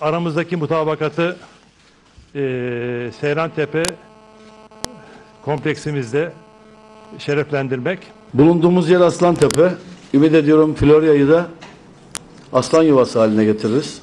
aramızdaki mutabakatı e, Seyrantepe kompleksimizde şereflendirmek. Bulunduğumuz yer Aslantepe. Ümit ediyorum Florya'yı da aslan yuvası haline getiririz.